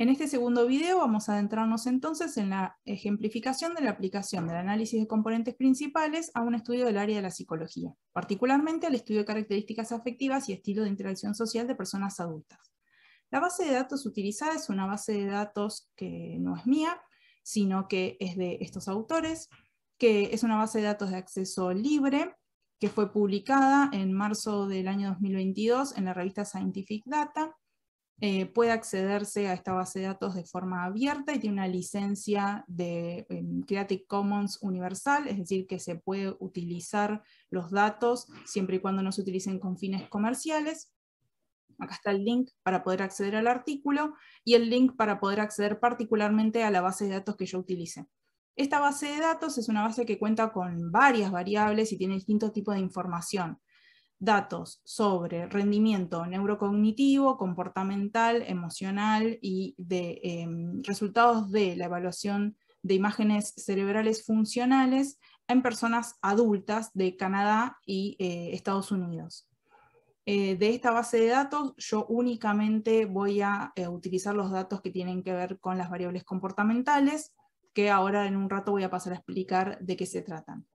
En este segundo video vamos a adentrarnos entonces en la ejemplificación de la aplicación del análisis de componentes principales a un estudio del área de la psicología, particularmente al estudio de características afectivas y estilo de interacción social de personas adultas. La base de datos utilizada es una base de datos que no es mía, sino que es de estos autores, que es una base de datos de acceso libre, que fue publicada en marzo del año 2022 en la revista Scientific Data, eh, puede accederse a esta base de datos de forma abierta y tiene una licencia de em, Creative Commons universal, es decir, que se puede utilizar los datos siempre y cuando no se utilicen con fines comerciales. Acá está el link para poder acceder al artículo y el link para poder acceder particularmente a la base de datos que yo utilice. Esta base de datos es una base que cuenta con varias variables y tiene distintos tipos de información datos sobre rendimiento neurocognitivo, comportamental, emocional y de em, resultados de la evaluación de imágenes cerebrales funcionales en personas adultas de Canadá y eh, Estados Unidos. Eh, de esta base de datos yo únicamente voy a eh, utilizar los datos que tienen que ver con las variables comportamentales, que ahora en un rato voy a pasar a explicar de qué se tratan.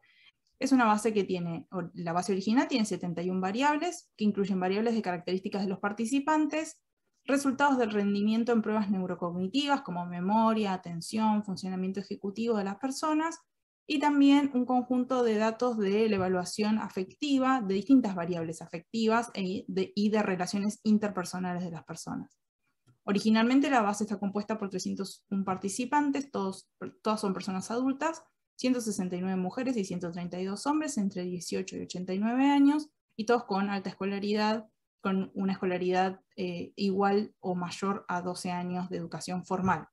Es una base que tiene, la base original tiene 71 variables, que incluyen variables de características de los participantes, resultados del rendimiento en pruebas neurocognitivas como memoria, atención, funcionamiento ejecutivo de las personas, y también un conjunto de datos de la evaluación afectiva de distintas variables afectivas e, y de relaciones interpersonales de las personas. Originalmente la base está compuesta por 301 participantes, todos, todas son personas adultas, 169 mujeres y 132 hombres entre 18 y 89 años, y todos con alta escolaridad, con una escolaridad eh, igual o mayor a 12 años de educación formal.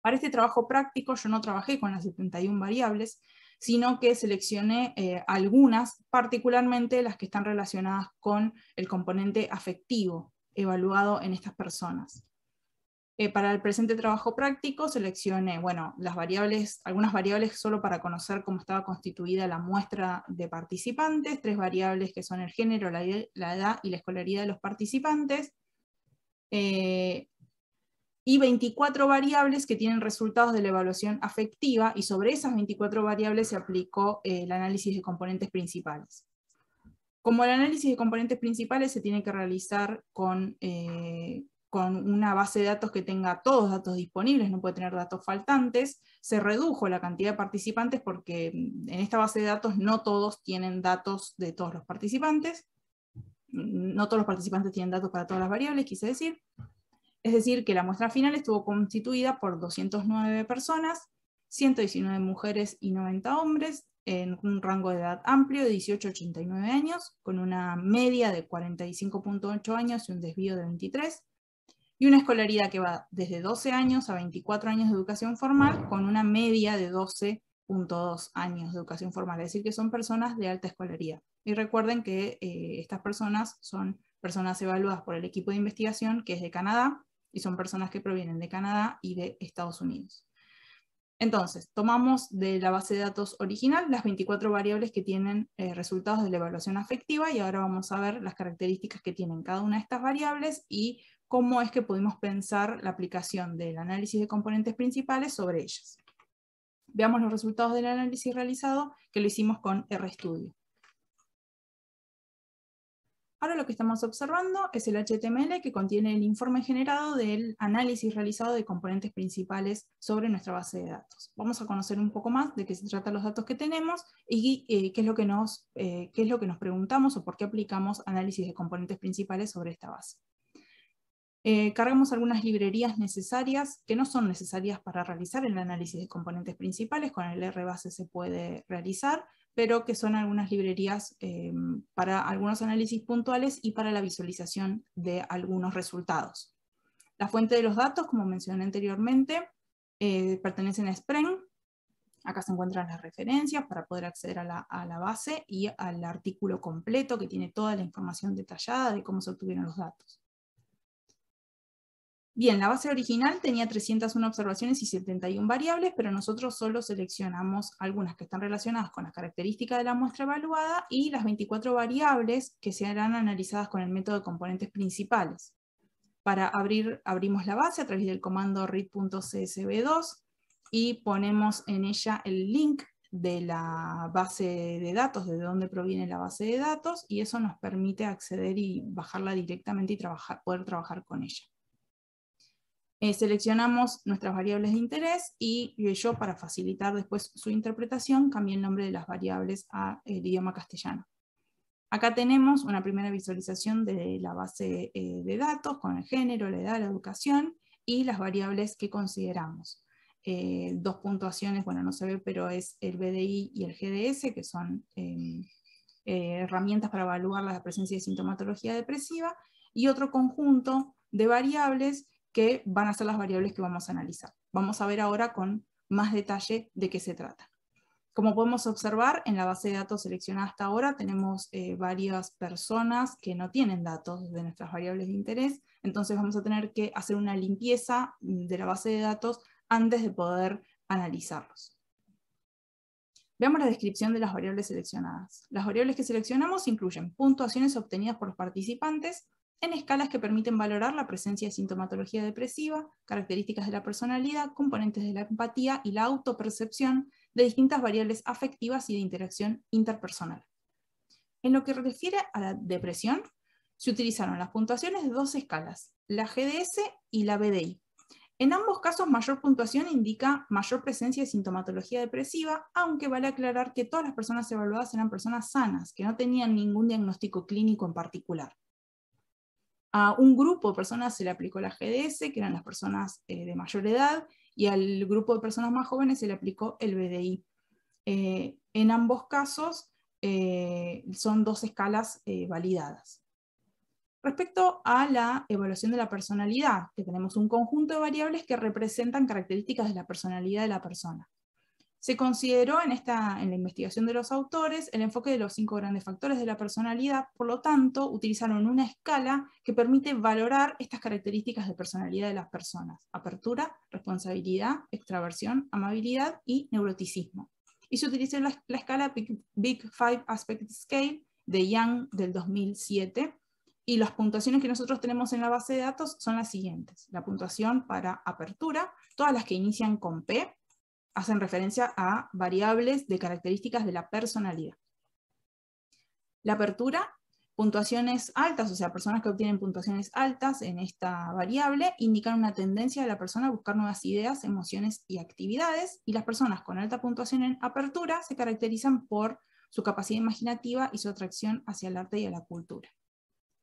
Para este trabajo práctico yo no trabajé con las 71 variables, sino que seleccioné eh, algunas, particularmente las que están relacionadas con el componente afectivo evaluado en estas personas. Eh, para el presente trabajo práctico seleccioné, bueno, las variables, algunas variables solo para conocer cómo estaba constituida la muestra de participantes, tres variables que son el género, la, edad y la escolaridad de los participantes, eh, y 24 variables que tienen resultados de la evaluación afectiva, y sobre esas 24 variables se aplicó eh, el análisis de componentes principales. Como el análisis de componentes principales se tiene que realizar con con una base de datos que tenga todos datos disponibles, no puede tener datos faltantes, se redujo la cantidad de participantes porque mm, en esta base de datos no todos tienen datos de todos los participantes, no todos los participantes tienen datos para todas las variables, quise decir. Es decir, que la muestra final estuvo constituida por 209 personas, 119 mujeres y 90 hombres, en un rango de edad amplio de 18 a 89 años, con una media de 45.8 años y un desvío de 23, y una escolaridad que va desde 12 años a 24 años de educación formal con una media de 12.2 años de educación formal, es decir, que son personas de alta escolaridad. Y recuerden que eh, estas personas son personas evaluadas por el equipo de investigación que es de Canadá y son personas que provienen de Canadá y de Estados Unidos. Entonces, tomamos de la base de datos original las 24 variables que tienen eh, resultados de la evaluación afectiva y ahora vamos a ver las características que tienen cada una de estas variables y cómo es que pudimos pensar la aplicación del análisis de componentes principales sobre ellas. Veamos los resultados del análisis realizado que lo hicimos con RStudio. Ahora lo que estamos observando es el HTML que contiene el informe generado del análisis realizado de componentes principales sobre nuestra base de datos. Vamos a conocer un poco más de qué se tratan los datos que tenemos y eh, qué, es lo que nos, eh, qué es lo que nos preguntamos o por qué aplicamos análisis de componentes principales sobre esta base. Eh, cargamos algunas librerías necesarias que no son necesarias para realizar el análisis de componentes principales, con el RBase se puede realizar, pero que son algunas librerías eh, para algunos análisis puntuales y para la visualización de algunos resultados. La fuente de los datos, como mencioné anteriormente, eh, pertenecen a Spren. Acá se encuentran las referencias para poder acceder a la, a la base y al artículo completo que tiene toda la información detallada de cómo se obtuvieron los datos. Bien, la base original tenía 301 observaciones y 71 variables, pero nosotros solo seleccionamos algunas que están relacionadas con las características de la muestra evaluada y las 24 variables que serán analizadas con el método de componentes principales. Para abrir, abrimos la base a través del comando read.csv2 y ponemos en ella el link de la base de datos, de dónde proviene la base de datos, y eso nos permite acceder y bajarla directamente y poder trabajar con ella. Eh, seleccionamos nuestras variables de interés y yo, para facilitar después su interpretación, cambié el nombre de las variables al idioma castellano. Acá tenemos una primera visualización de la base eh, de datos con el género, la edad, la educación y las variables que consideramos. Eh, dos puntuaciones, bueno, no se ve, pero es el BDI y el GDS, que son em, eh, herramientas para evaluar la presencia de sintomatología depresiva, y otro conjunto de variables que van a ser las variables que vamos a analizar. Vamos a ver ahora con más detalle de qué se trata. Como podemos observar, en la base de datos seleccionada hasta ahora tenemos eh, varias personas que no tienen datos de nuestras variables de interés, entonces vamos a tener que hacer una limpieza de la base de datos antes de poder analizarlos. Veamos la descripción de las variables seleccionadas. Las variables que seleccionamos incluyen puntuaciones obtenidas por los participantes en escalas que permiten valorar la presencia de sintomatología depresiva, características de la personalidad, componentes de la empatía y la autopercepción de distintas variables afectivas y de interacción interpersonal. En lo que refiere a la depresión, se utilizaron las puntuaciones de dos escalas, la GDS y la BDI, en ambos casos, mayor puntuación indica mayor presencia de sintomatología depresiva, aunque vale aclarar que todas las personas evaluadas eran personas sanas, que no tenían ningún diagnóstico clínico en particular. A un grupo de personas se le aplicó la GDS, que eran las personas eh, de mayor edad, y al grupo de personas más jóvenes se le aplicó el BDI. Eh, en ambos casos eh, son dos escalas validadas. Respecto a la evaluación de la personalidad, que tenemos un conjunto de variables que representan características de la personalidad de la persona. Se consideró en, esta, en la investigación de los autores el enfoque de los cinco grandes factores de la personalidad, por lo tanto, utilizaron una escala que permite valorar estas características de personalidad de las personas. Apertura, responsabilidad, extraversión, amabilidad y neuroticismo. Y se utilizó la, la escala Big, Big Five Aspect Scale de Young del 2007, y las puntuaciones que nosotros tenemos en la base de datos son las siguientes. La puntuación para apertura, todas las que inician con P, hacen referencia a variables de características de la personalidad. La apertura, puntuaciones altas, o sea, personas que obtienen puntuaciones altas en esta variable, indican una tendencia de la persona a buscar nuevas ideas, emociones y actividades, y las personas con alta puntuación en apertura se caracterizan por su capacidad imaginativa y su atracción hacia el arte y a la cultura.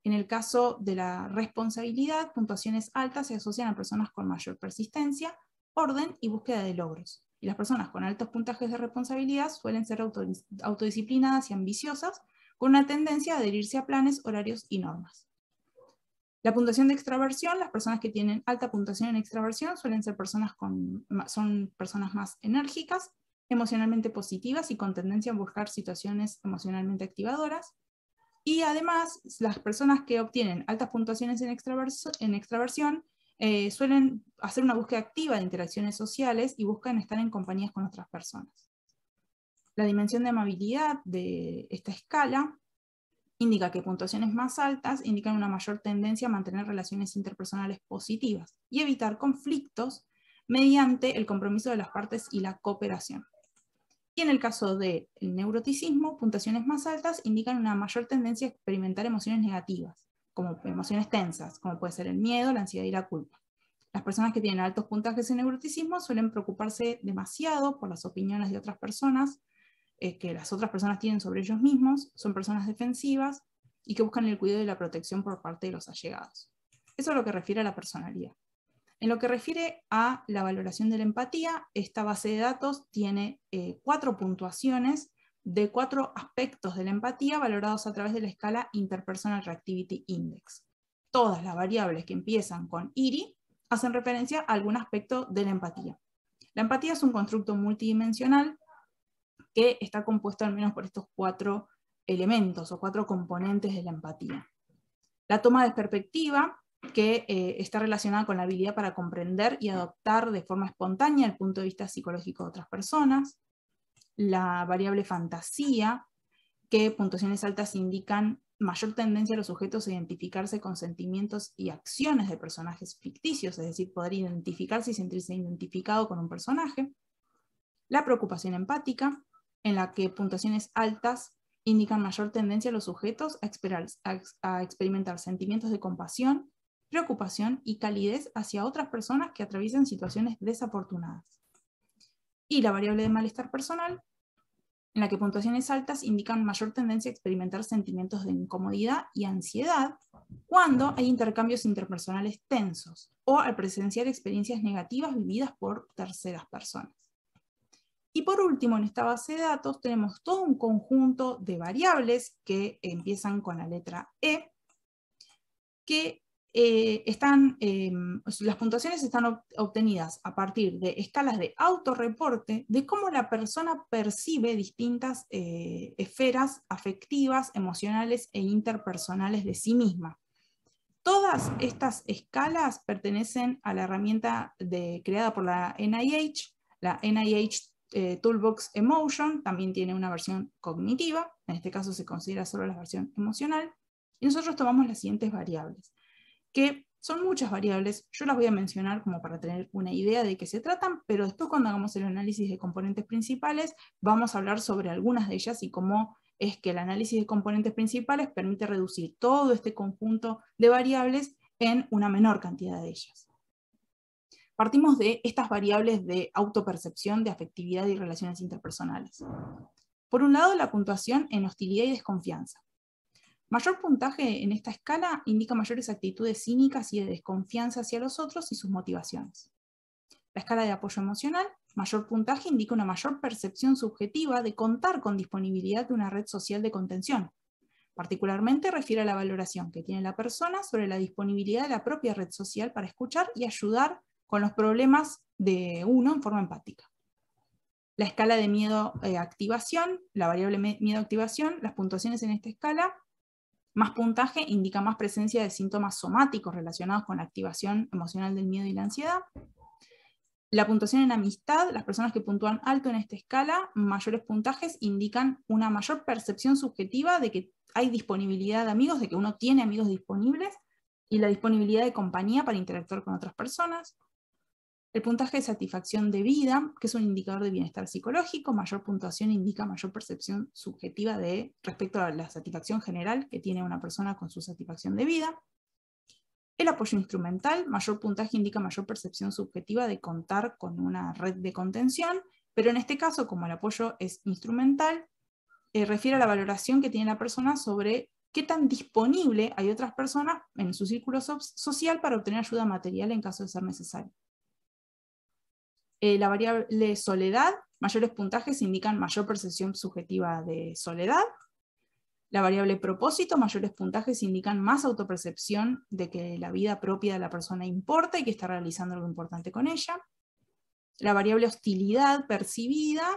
En el caso de la responsabilidad, puntuaciones altas se asocian a personas con mayor persistencia, orden y búsqueda de logros. Y las personas con altos puntajes de responsabilidad suelen ser autodisciplinadas y ambiciosas, con una tendencia a adherirse a planes, horarios y normas. La puntuación de extraversión, las personas que tienen alta puntuación en extraversión suelen ser personas, con, son personas más enérgicas, emocionalmente positivas y con tendencia a buscar situaciones emocionalmente activadoras. Y además, las personas que obtienen altas puntuaciones en, extraversión eh, suelen hacer una búsqueda activa de interacciones sociales y buscan estar en compañías con otras personas. La dimensión de amabilidad de esta escala indica que puntuaciones más altas indican una mayor tendencia a mantener relaciones interpersonales positivas y evitar conflictos mediante el compromiso de las partes y la cooperación. Y en el caso del neuroticismo, puntuaciones más altas indican una mayor tendencia a experimentar emociones negativas, como emociones tensas, como puede ser el miedo, la ansiedad y la culpa. Las personas que tienen altos puntajes en neuroticismo suelen preocuparse demasiado por las opiniones de otras personas, eh, que las otras personas tienen sobre ellos mismos, son personas defensivas y que buscan el cuidado y la protección por parte de los allegados. Eso es lo que refiere a la personalidad. En lo que refiere a la valoración de la empatía, esta base de datos tiene eh, cuatro puntuaciones de cuatro aspectos de la empatía valorados a través de la escala Interpersonal Reactivity Index. Todas las variables que empiezan con IRI hacen referencia a algún aspecto de la empatía. La empatía es un constructo multidimensional que está compuesto al menos por estos cuatro elementos o cuatro componentes de la empatía. La toma de perspectiva que eh, está relacionada con la habilidad para comprender y adoptar de forma espontánea el punto de vista psicológico de otras personas, la variable fantasía, que puntuaciones altas indican mayor tendencia a los sujetos a identificarse con sentimientos y acciones de personajes ficticios, es decir, poder identificarse y sentirse identificado con un personaje. La preocupación empática, en la que puntuaciones altas indican mayor tendencia a los sujetos a, experimentar sentimientos de compasión, preocupación y calidez hacia otras personas que atraviesan situaciones desafortunadas. Y la variable de malestar personal, en la que puntuaciones altas indican mayor tendencia a experimentar sentimientos de incomodidad y ansiedad cuando hay intercambios interpersonales tensos o al presenciar experiencias negativas vividas por terceras personas. Y por último, en esta base de datos tenemos todo un conjunto de variables que empiezan con la letra E, que eh, están, em, las puntuaciones están obtenidas a partir de escalas de autorreporte de cómo la persona percibe distintas eh, esferas afectivas, emocionales e interpersonales de sí misma. Todas estas escalas pertenecen a la herramienta creada por la NIH, la NIH eh, Toolbox Emotion también tiene una versión cognitiva, en este caso se considera solo la versión emocional, y nosotros tomamos las siguientes variables, que son muchas variables, yo las voy a mencionar como para tener una idea de qué se tratan, pero después cuando hagamos el análisis de componentes principales, vamos a hablar sobre algunas de ellas y cómo es que el análisis de componentes principales permite reducir todo este conjunto de variables en una menor cantidad de ellas. Partimos de estas variables de autopercepción, de afectividad y relaciones interpersonales. Por un lado, la puntuación en hostilidad y desconfianza. Mayor puntaje en esta escala indica mayores actitudes cínicas y de desconfianza hacia los otros y sus motivaciones. La escala de apoyo emocional, mayor puntaje indica una mayor percepción subjetiva de contar con disponibilidad de una red social de contención. Particularmente refiere a la valoración que tiene la persona sobre la disponibilidad de la propia red social para escuchar y ayudar con los problemas de uno en forma empática. La escala de miedo-activación, eh, la variable miedo-activación, las puntuaciones en esta escala, más puntaje indica más presencia de síntomas somáticos relacionados con la activación emocional del miedo y la ansiedad. La puntuación en amistad, las personas que puntúan alto en esta escala, mayores puntajes indican una mayor percepción subjetiva de que hay disponibilidad de amigos, de que uno tiene amigos disponibles, y la disponibilidad de compañía para interactuar con otras personas. El puntaje de satisfacción de vida, que es un indicador de bienestar psicológico, mayor puntuación indica mayor percepción subjetiva de, respecto a la satisfacción general que tiene una persona con su satisfacción de vida. El apoyo instrumental, mayor puntaje indica mayor percepción subjetiva de contar con una red de contención, pero en este caso, como el apoyo es instrumental, eh, refiere a la valoración que tiene la persona sobre qué tan disponible hay otras personas en su círculo social para obtener ayuda material en caso de ser necesario. Eh, la variable soledad, mayores puntajes indican mayor percepción subjetiva de soledad. La variable propósito, mayores puntajes indican más autopercepción de que la vida propia de la persona importa y que está realizando algo importante con ella. La variable hostilidad percibida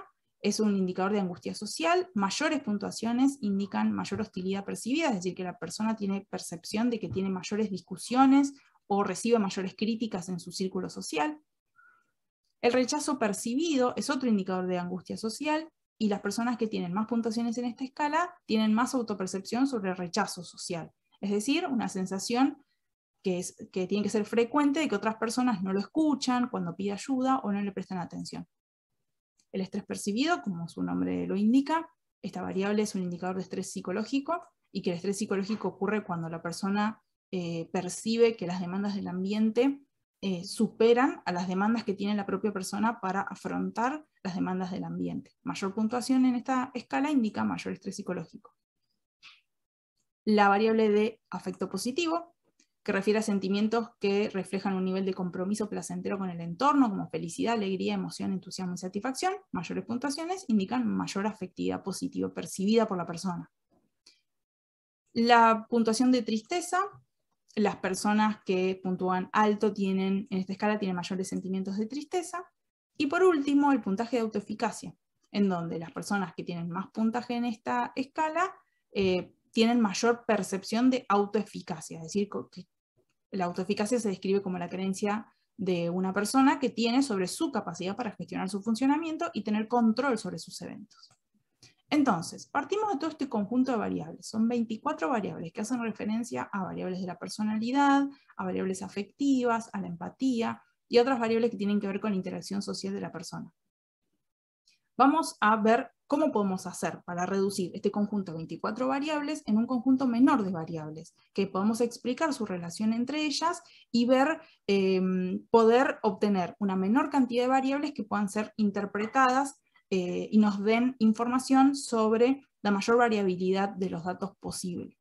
es un indicador de angustia social. Mayores puntuaciones indican mayor hostilidad percibida, es decir, que la persona tiene percepción de que tiene mayores discusiones o recibe mayores críticas en su círculo social. El rechazo percibido es otro indicador de angustia social y las personas que tienen más puntuaciones en esta escala tienen más autopercepción sobre el rechazo social. Es decir, una sensación que, es, que tiene que ser frecuente de que otras personas no lo escuchan cuando pide ayuda o no le prestan atención. El estrés percibido, como su nombre lo indica, esta variable es un indicador de estrés psicológico y que el estrés psicológico ocurre cuando la persona eh, percibe que las demandas del ambiente eh, superan a las demandas que tiene la propia persona para afrontar las demandas del ambiente. Mayor puntuación en esta escala indica mayor estrés psicológico. La variable de afecto positivo, que refiere a sentimientos que reflejan un nivel de compromiso placentero con el entorno, como felicidad, alegría, emoción, entusiasmo y satisfacción, mayores puntuaciones indican mayor afectividad positiva percibida por la persona. La puntuación de tristeza las personas que puntúan alto tienen, en esta escala, tienen mayores sentimientos de tristeza. Y por último, el puntaje de autoeficacia, en donde las personas que tienen más puntaje en esta escala eh, tienen mayor percepción de autoeficacia, es decir, la autoeficacia se describe como la creencia de una persona que tiene sobre su capacidad para gestionar su funcionamiento y tener control sobre sus eventos. Entonces, partimos de todo este conjunto de variables. Son 24 variables que hacen referencia a variables de la personalidad, a variables afectivas, a la empatía y otras variables que tienen que ver con la interacción social de la persona. Vamos a ver cómo podemos hacer para reducir este conjunto de 24 variables en un conjunto menor de variables, que podemos explicar su relación entre ellas y ver, em, poder obtener una menor cantidad de variables que puedan ser interpretadas eh, y nos den información sobre la mayor variabilidad de los datos posible.